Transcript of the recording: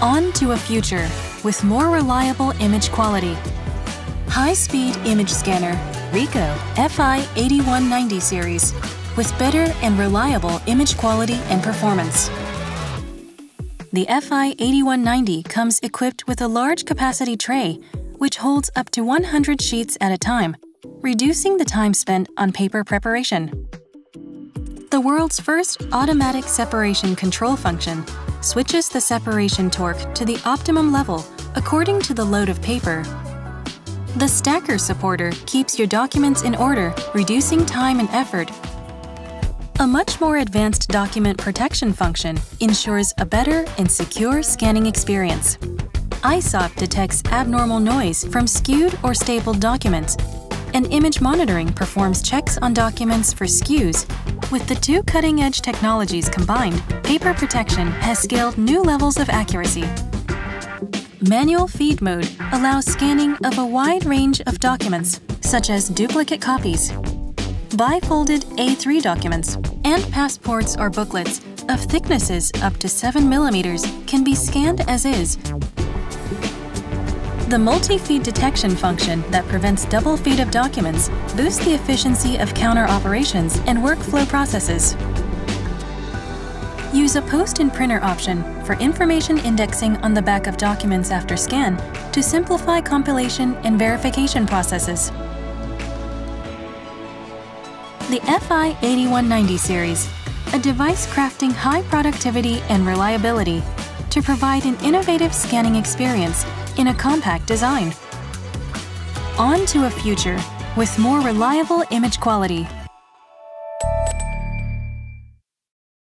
On to a future with more reliable image quality. High-speed image scanner Ricoh FI8190 series with better and reliable image quality and performance. The FI8190 comes equipped with a large capacity tray which holds up to 100 sheets at a time, reducing the time spent on paper preparation. The world's first automatic separation control function switches the separation torque to the optimum level according to the load of paper. The stacker supporter keeps your documents in order, reducing time and effort. A much more advanced document protection function ensures a better and secure scanning experience. ISOP detects abnormal noise from skewed or stapled documents, and image monitoring performs checks on documents for skews. With the two cutting-edge technologies combined, paper protection has scaled new levels of accuracy. Manual feed mode allows scanning of a wide range of documents, such as duplicate copies, bifolded A3 documents, and passports or booklets of thicknesses up to 7 millimeters can be scanned as is the multi-feed detection function that prevents double feed of documents boosts the efficiency of counter operations and workflow processes. Use a post imprinter option for information indexing on the back of documents after scan to simplify compilation and verification processes. The FI8190 series, a device crafting high productivity and reliability to provide an innovative scanning experience in a compact design. On to a future with more reliable image quality